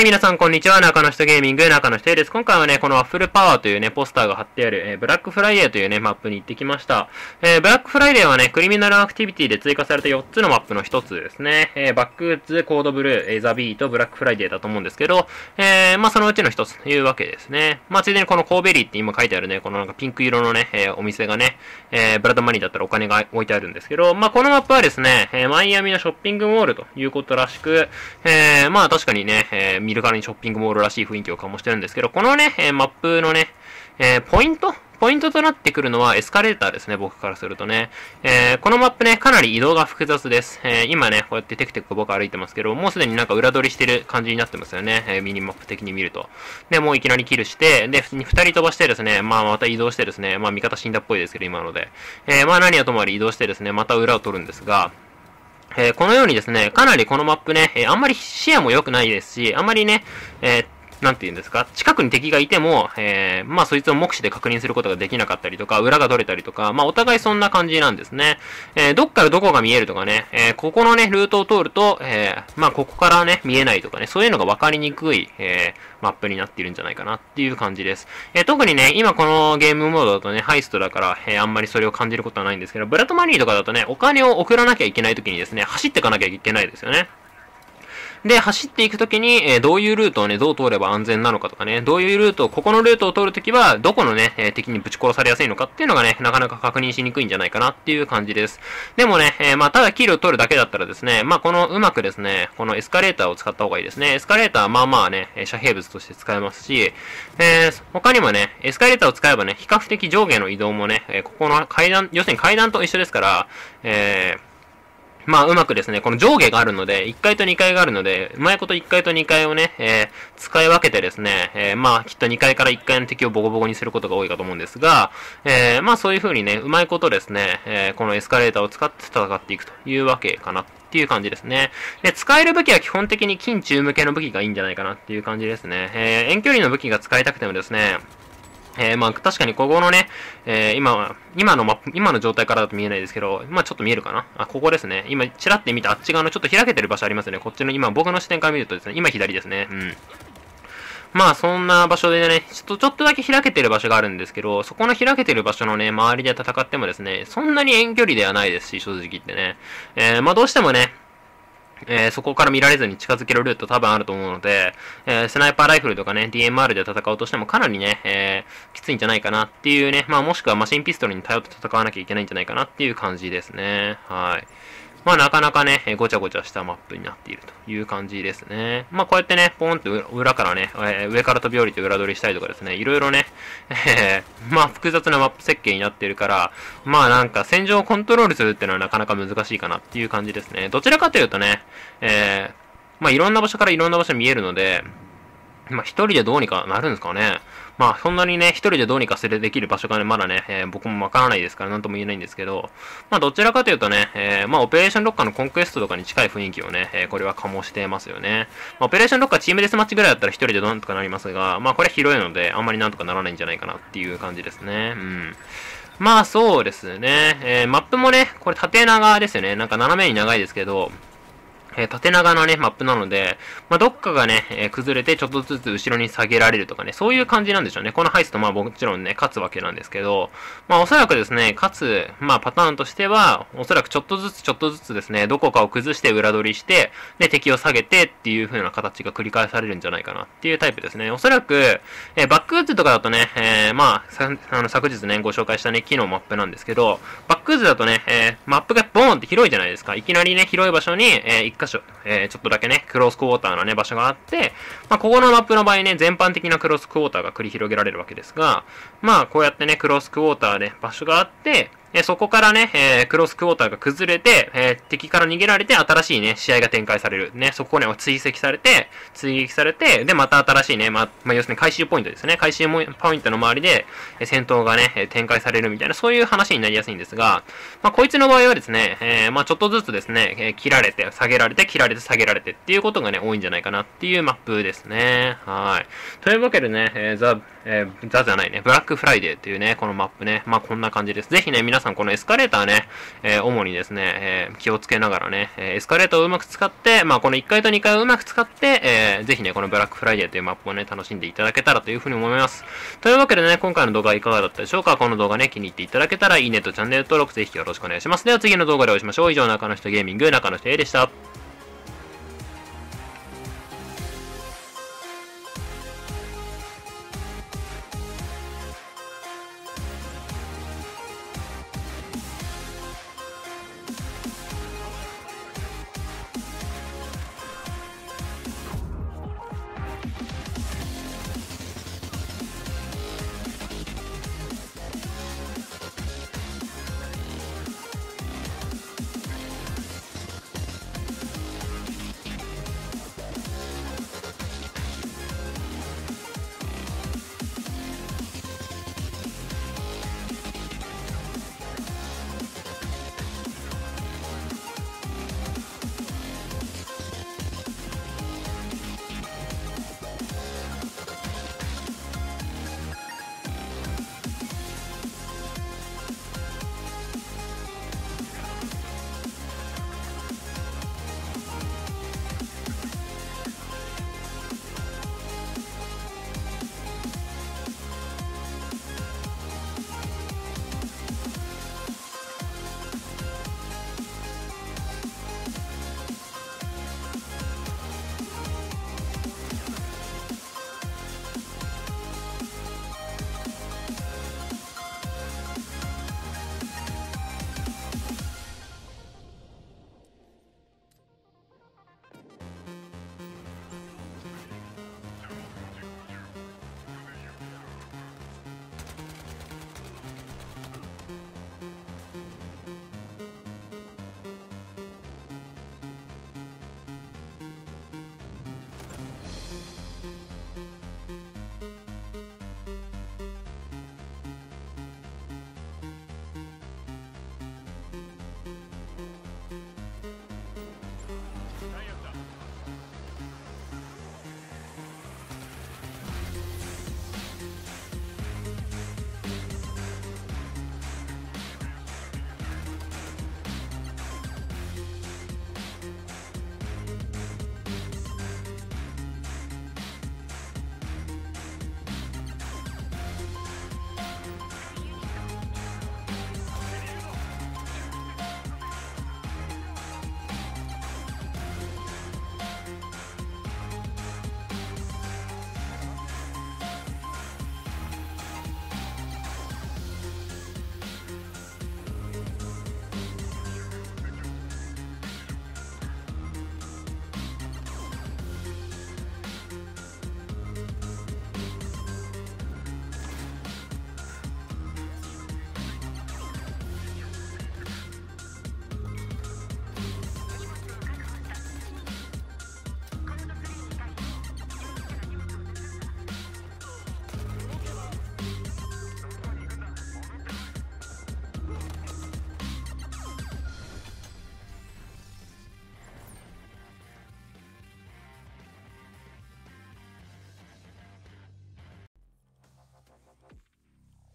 はい、皆さん、こんにちは。中野人ゲーミング、中野人です。今回はね、このワッフルパワーというね、ポスターが貼ってある、えー、 Black Friday というね、マップに行ってきました。えー、 Black Friday はね、 Criminal Activity で追加された4つのマップの1つですね。えー、 Backwoods、Code Blue、えー、 The Beat と Black Friday だと思うんですけど、えー、まあ、そのうちの1つというわけですね。まあ、ついでにこのコーベリーって今書いてあるね、このなんかピンク色のね、えー、お店がね、えー、 Blood Money だったらお金が置いてあるんですけど、まあ、このマップはですね、えー、マイアミのショッピングモールということらしく、えー、まあ、確かにね、えー、見るからにショッピングモールらしい雰囲気を醸してるんですけど、このね、えマップのね、え、ポイント？ポイントとなってくるのはエスカレーターですね、僕からするとね。えー、このマップね、かなり移動が複雑です。えー、今ね、こうやってテクテク僕歩いてますけど、もうすでになんか裏取りしてる感じになってますよね。えー、ミニマップ的に見ると。で、もういきなりキルして、で、二人飛ばしてですね、まあまた移動してですね、まあ味方死んだっぽいですけど、今ので。え、まあ何はともあれ移動してですね、また裏を取るんですが、えー、このようにですね、かなりこのマップね、えー、あんまり視野も良くないですし、あんまりね、えー、なんて言うんですか、近くに敵がいても、えー、まあそいつを目視で確認することができなかったりとか、裏が取れたりとか、まあお互いそんな感じなんですね。えー、どっからどこが見えるとかね、えー、ここのね、ルートを通ると、えー、まあここからね、見えないとかね、そういうのが分かりにくい、えー、マップになっているんじゃないかなっていう感じです。えー、特にね、今このゲームモードだとね、ハイストだから、えー、あんまりそれを感じることはないんですけど、ブラッドマニーとかだとね、お金を送らなきゃいけない時にですね、走ってかなきゃいけないですよね。で、走っていくときに、えー、どういうルートをね、どう通れば安全なのかとかね、どういうルートを、ここのルートを通るときは、どこのね、えー、敵にぶち殺されやすいのかっていうのがね、なかなか確認しにくいんじゃないかなっていう感じです。でもね、えー、まあ、ただキルを取るだけだったらですね、まあ、このうまくですね、このエスカレーターを使った方がいいですね。エスカレーターはまあまあね、遮蔽物として使えますし、えー、他にもね、エスカレーターを使えばね、比較的上下の移動もね、えここの階段、要するに階段と一緒ですから、えー、まあ、うまくですね、この上下があるので、1階と2階があるので、うまいこと1階と2階をね、えー、使い分けてですね、えー、まあ、きっと2階から1階の敵をボコボコにすることが多いかと思うんですが、えー、まあ、そういう風にね、うまいことですね、えこのエスカレーターを使って戦っていくというわけかなっていう感じですね。で、使える武器は基本的に近中向けの武器がいいんじゃないかなっていう感じですね。え遠距離の武器が使いたくてもですね、えー、まあ、確かにここのね、えー、今、今のマップ、今の状態からだと見えないですけど、まあ、ちょっと見えるかな？あ、ここですね。今、ちらって見たあっち側のちょっと開けてる場所ありますよね。こっちの今、僕の視点から見るとですね、今左ですね。うん。まあ、そんな場所でね、ちょっと、ちょっとだけ開けてる場所があるんですけど、そこの開けてる場所のね、周りで戦ってもですね、そんなに遠距離ではないですし、正直言ってね。えー、まあ、どうしてもね、えー、そこから見られずに近づけるルート多分あると思うので、えー、スナイパーライフルとかね、DMR で戦おうとしてもかなりね、えー、きついんじゃないかなっていうね、まあもしくはマシンピストルに頼って戦わなきゃいけないんじゃないかなっていう感じですね。はい。まあなかなかね、ごちゃごちゃしたマップになっているという感じですね。まあこうやってね、ポーンって裏からね、えー、上から飛び降りて裏取りしたりとかですね、いろいろね、えー、まあ複雑なマップ設計になっているから、まあなんか戦場をコントロールするっていうのはなかなか難しいかなっていう感じですね。どちらかというとね、えー、まあいろんな場所からいろんな場所見えるので、まあ一人でどうにかなるんですかね。まあ、そんなにね、一人でどうにかするできる場所がね、まだね、えー、僕もわからないですから、なんとも言えないんですけど、まあ、どちらかというとね、えー、まあ、オペレーションロッカーのコンクエストとかに近い雰囲気をね、えー、これは醸してますよね。まあ、オペレーションロッカーチームデスマッチぐらいだったら一人でなんとかなりますが、まあ、これ広いので、あんまりなんとかならないんじゃないかなっていう感じですね。うん。まあ、そうですね。えー、マップもね、これ縦長ですよね。なんか斜めに長いですけど、えー、縦長のね、マップなので、まあ、どっかがね、えー、崩れてちょっとずつ後ろに下げられるとかね、そういう感じなんでしょうね。このハイスト、まあもちろんね、勝つわけなんですけど、まあおそらくですね、勝つ、まあパターンとしては、おそらくちょっとずつちょっとずつですね、どこかを崩して裏取りして、で、敵を下げてっていう風な形が繰り返されるんじゃないかなっていうタイプですね。おそらく、えー、バックウッズとかだとね、え、まあ、あの昨日ね、ご紹介したね、木のマップなんですけど、バックウッズだとね、え、マップがボーンって広いじゃないですか。いきなりね、広い場所に、えー、箇所、えー、ちょっとだけね、クロスクォーターのね、場所があって、まあ、ここのマップの場合ね、全般的なクロスクォーターが繰り広げられるわけですが、まあ、こうやってね、クロスクォーターで場所があって、えそこからね、えー、クロスクォーターが崩れて、えー、敵から逃げられて、新しいね、試合が展開される。ね、そこをね、追跡されて、追撃されて、で、また新しいね、ま、まあ、要するに回収ポイントですね。回収ポイントの周りで、え戦闘がね、展開されるみたいな、そういう話になりやすいんですが、まあ、こいつの場合はですね、えー、まあ、ちょっとずつですね、え切られて、下げられて、切られて、下げられてっていうことがね、多いんじゃないかなっていうマップですね。はい。というわけでね、えー、ザ、えー、ザじゃないね、 Black Friday っていうね、このマップね、まあ、こんな感じです。ぜひね、皆皆さんこのエスカレーターね、えー、主にですね、えー、気をつけながらね、えエスカレーターをうまく使って、まあこの1階と2階をうまく使って、えー、ぜひね、このブラックフライデーというマップをね、楽しんでいただけたらというふうに思います。というわけでね、今回の動画はいかがだったでしょうか？この動画ね、気に入っていただけたら、いいねとチャンネル登録ぜひよろしくお願いします。では次の動画でお会いしましょう。以上、中野人ゲーミング、中野人 A でした。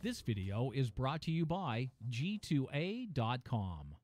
This video is brought to you by G2A.com.